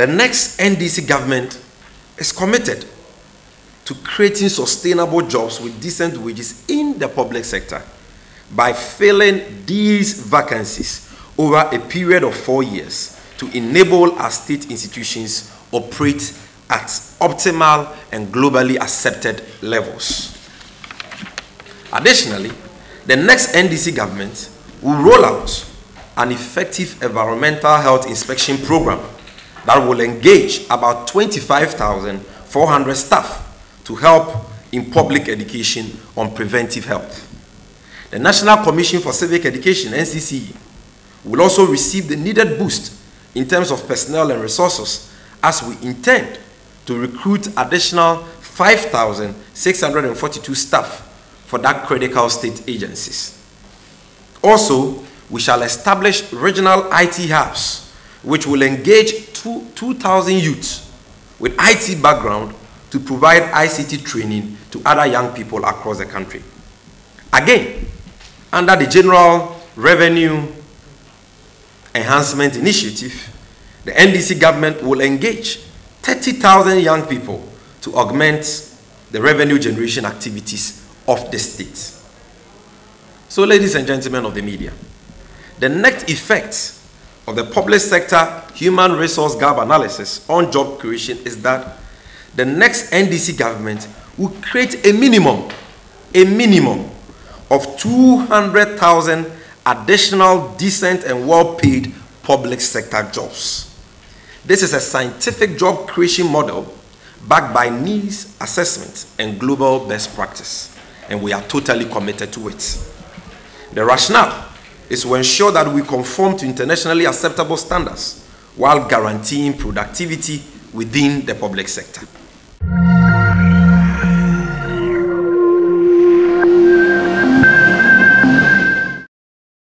The next NDC government is committed to creating sustainable jobs with decent wages in the public sector by filling these vacancies over a period of four years to enable our state institutions operate at optimal and globally accepted levels. Additionally, the next NDC government will roll out an effective environmental health inspection program that will engage about 25,400 staff to help in public education on preventive health. The National Commission for Civic Education, NCCE, will also receive the needed boost in terms of personnel and resources as we intend to recruit additional 5,642 staff for that critical state agencies. Also, we shall establish regional IT hubs which will engage 2,000 youths with IT background to provide ICT training to other young people across the country. Again, under the General Revenue Enhancement Initiative, the NDC government will engage 30,000 young people to augment the revenue generation activities of the state. So, ladies and gentlemen of the media, the net effect of the public sector human resource gap analysis on job creation is that the next NDC government will create a minimum, a minimum of 200,000 additional decent and well-paid public sector jobs. This is a scientific job creation model backed by needs assessment and global best practice, and we are totally committed to it. The rationale is to ensure that we conform to internationally acceptable standards while guaranteeing productivity within the public sector.